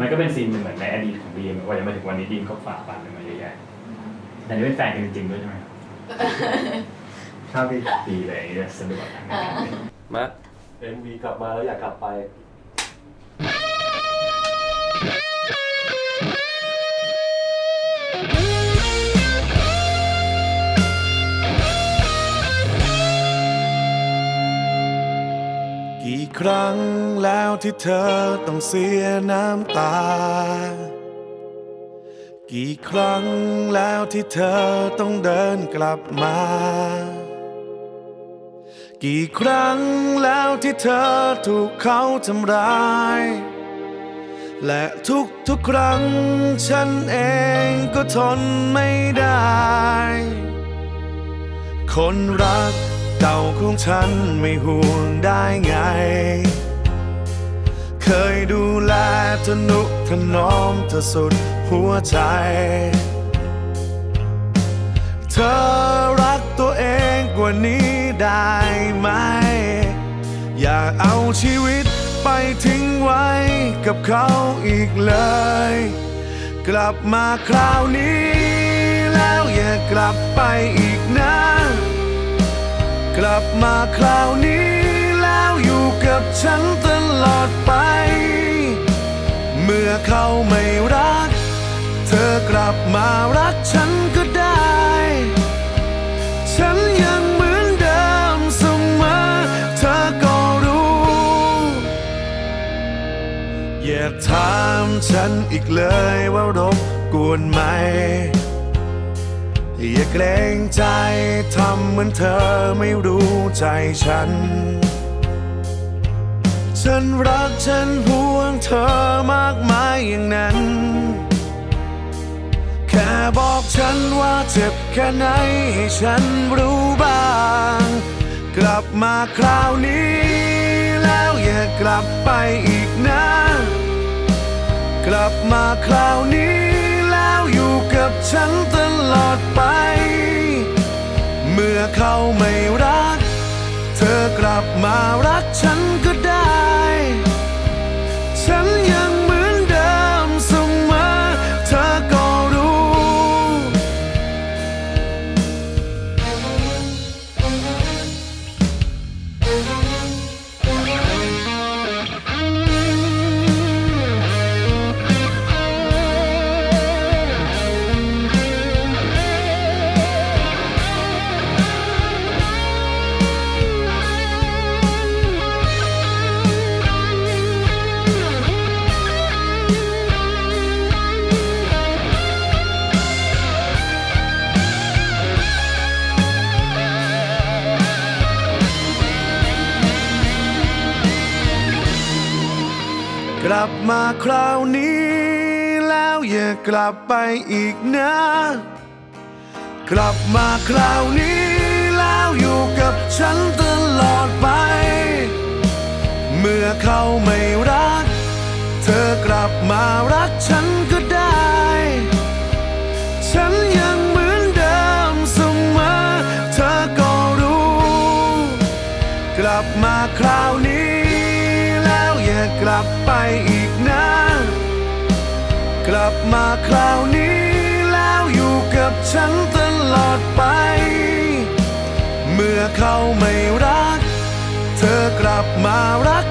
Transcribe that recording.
มันก็เป็นซีนเหมือนในอดีตของดีมว่าจะมาถึงวันนี้ดีมเขาฝ่าฟันกันมาเยอะแยะแต่นี่เป็นแฟนกันจริงๆด้วยใช่ไหมครับครับพี่ดีเลยจะสะดวกทางในการเล่นมาเอ็มวีกลับมาแล้วอยากกลับไป กี่ครั้งแล้วที่เธอต้องเสียน้ำตา กี่ครั้งแล้วที่เธอต้องเดินกลับมา กี่ครั้งแล้วที่เธอถูกเขาทำร้าย และทุกทุกครั้งฉันเองก็ทนไม่ได้ คนรัก เก่าของฉันไม่ห่วงได้ไง เคยดูแลทนุถนอมเธอสุดหัวใจ เธอรักตัวเองกว่านี้ได้ไหม อย่าเอาชีวิตไปทิ้งไว้กับเขาอีกเลย กลับมาคราวนี้ แล้วอย่ากลับไปอีกนะ กลับมาคราวนี้แล้วอยู่กับฉันตลอดไป เมื่อเขาไม่รัก เธอกลับมารักฉันก็ได้ ฉันยังเหมือนเดิมเสมอเธอก็รู้ อย่าถามฉันอีกเลยว่ารบกวนไหม อย่าเกรงใจทำเหมือนเธอไม่รู้ใจฉัน ฉันรักฉันห่วงเธอมากมายอย่างนั้น แค่บอกฉันว่าเจ็บแค่ไหนให้ฉันรู้บ้าง กลับมาคราวนี้ แล้วอย่ากลับไปอีกนะ กลับมาคราวนี้ กับฉันตลอดไป เมื่อเขาไม่รัก เธอกลับมารักฉันก็ ลับมาคราวนี้ แล้วอย่ากลับไปอีกนะ กลับมาคราวนี้ แล้วอยู่กับฉันตลอดไป เมื่อเขาไม่รัก เธอกลับมารักฉันก็ได้ ฉันยังเหมือนเดิมเสมอเธอก็รู้ กลับมา ฉันตลอดไป เมื่อเขาไม่รัก เธอกลับมารัก